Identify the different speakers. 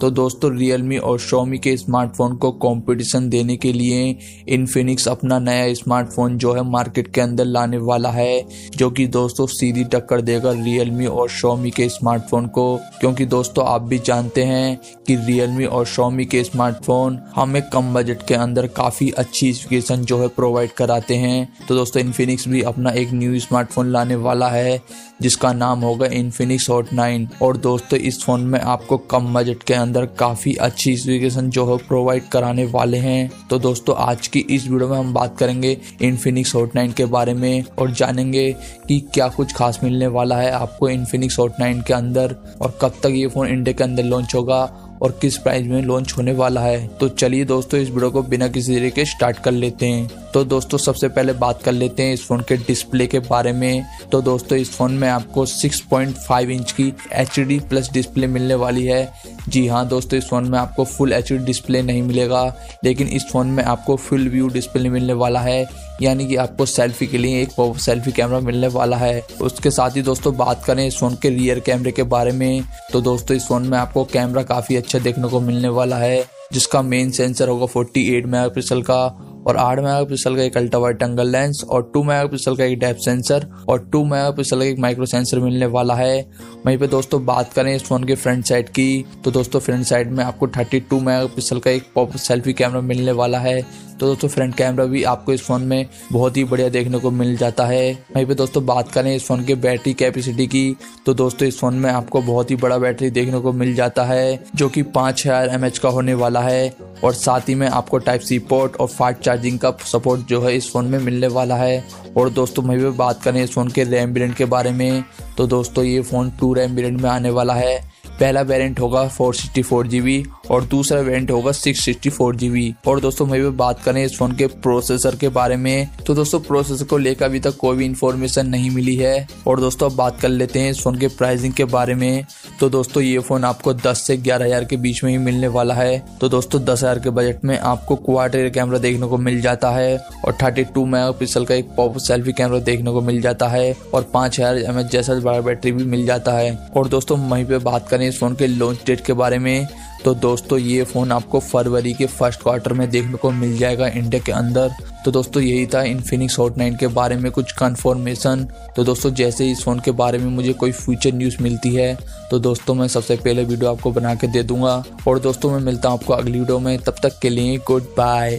Speaker 1: तो दोस्तों रियलमी और शोमी के स्मार्टफ़ोन को कंपटीशन देने के लिए इनफिनिक्स अपना नया स्मार्टफ़ोन जो है मार्केट के अंदर लाने वाला है, जो कि दोस्तों सीधी टक्कर देगा रियलमी और शोमी के स्मार्टफ़ोन को। क्योंकि दोस्तों, आप भी जानते हैं कि रियलमी और शोमी के स्मार्टफ़ोन हमें कम बजट के अंदर काफ़ी अच्छी स्पेसिफिकेशन जो है प्रोवाइड कराते हैं। तो दोस्तों इन्फिनिक्स भी अपना एक न्यू स्मार्टफ़ोन लाने वाला है, जिसका नाम होगा इन्फिनिक्स हॉट नाइन और दोस्तों, इस फ़ोन में आपको कम बजट के अंदर काफ़ी अच्छी स्पेसिफिकेशन जो है प्रोवाइड कराने वाले हैं। तो दोस्तों, आज की इस वीडियो में हम बात करेंगे इन्फिनिक्स हॉट नाइन के बारे में और जानेंगे कि क्या कुछ खास मिलने वाला है आपको इन्फिनिक्स हॉट नाइन के अंदर और कब तक ये फ़ोन इंडिया के अंदर लॉन्च होगा और किस प्राइस में लॉन्च होने वाला है। तो चलिए दोस्तों, इस वीडियो को बिना किसी तरीके के स्टार्ट कर लेते हैं। तो दोस्तों, सबसे पहले बात कर लेते हैं इस फ़ोन के डिस्प्ले के बारे में। तो दोस्तों, इस फ़ोन में आपको 6.5 इंच की एच प्लस डिस्प्ले मिलने वाली है। जी हाँ दोस्तों, इस फ़ोन में आपको फुल एचडी डिस्प्ले नहीं मिलेगा, लेकिन इस फ़ोन में आपको फुल व्यू डिस्प्ले मिलने वाला है। यानी कि आपको सेल्फी के लिए एक सेल्फी कैमरा मिलने वाला है। उसके साथ ही दोस्तों, बात करें इस फ़ोन के रियर कैमरे के बारे में तो दोस्तों, इस फ़ोन में आपको कैमरा काफ़ी अच्छा देखने को मिलने वाला है, जिसका मेन सेंसर होगा 48 मेगापिक्सल का। और आठ मेगा पिक्सल का एक अल्ट्रा वाइट एंगल लेंस और टू मेगा पिक्सल का एक डेप सेंसर और टू मेगा पिक्सल का एक माइक्रो सेंसर मिलने वाला है। वहीं पे दोस्तों बात करें इस फ़ोन के फ्रंट साइड की तो दोस्तों फ्रंट साइड में आपको 32 मेगापिक्सल का एक पॉप सेल्फी कैमरा मिलने वाला है। तो दोस्तों फ्रंट कैमरा भी आपको इस फ़ोन में बहुत ही बढ़िया देखने को मिल जाता है। वहीं पे दोस्तों बात करें इस फ़ोन के बैटरी कैपेसिटी की तो दोस्तों इस फ़ोन में आपको बहुत ही बड़ा बैटरी देखने को मिल जाता है, जो कि पाँच हज़ार एम का होने वाला है। और साथ ही में आपको टाइप सी पोर्ट और फास्ट चार्जिंग का सपोर्ट जो है इस फ़ोन में मिलने वाला है। और दोस्तों, मैं भी बात करें इस फ़ोन के रैम वेरिएंट के बारे में तो दोस्तों, ये फ़ोन टू रैम वेरिएंट में आने वाला है। पहला वेरिएंट होगा फोर सिक्सटी फोर जीबी और दूसरा वेरिएंट होगा सिक्स सिक्सटी फोर जीबी और दोस्तों मैं बात करें इस फ़ोन के प्रोसेसर के बारे में। तो दोस्तों प्रोसेसर को लेकर अभी तक कोई भी इन्फॉर्मेशन नहीं मिली है। और दोस्तों, अब बात कर लेते हैं इस फ़ोन के प्राइसिंग के बारे में। तो दोस्तों, ये फ़ोन आपको 10 से ग्यारह हज़ार के बीच में ही मिलने वाला है। तो दोस्तों, दस हज़ार के बजट में आपको क्वार्टर कैमरा देखने को मिल जाता है। और थर्टी टू मेगा पिक्सल का एक पॉप सेल्फी कैमरा देखने को मिल जाता है। और पाँच हज़ार एम एच जैसा बड़ा बैटरी भी मिल जाता है। और दोस्तों वहीं पे बात करें इस फ़ोन के लॉन्च डेट के बारे में। तो दोस्तों, ये फ़ोन आपको फरवरी के फ़र्स्ट क्वार्टर में देखने को मिल जाएगा इंडिया के अंदर। तो दोस्तों, यही था इन्फिनिक्स हॉट नाइन के बारे में कुछ कन्फर्मेशन तो दोस्तों, जैसे ही इस फ़ोन के बारे में मुझे कोई फ्यूचर न्यूज़ मिलती है तो दोस्तों, मैं सबसे पहले वीडियो आपको बना के दे दूँगा। और दोस्तों, मैं मिलता हूँ आपको अगली वीडियो में। तब तक के लिए गुड बाय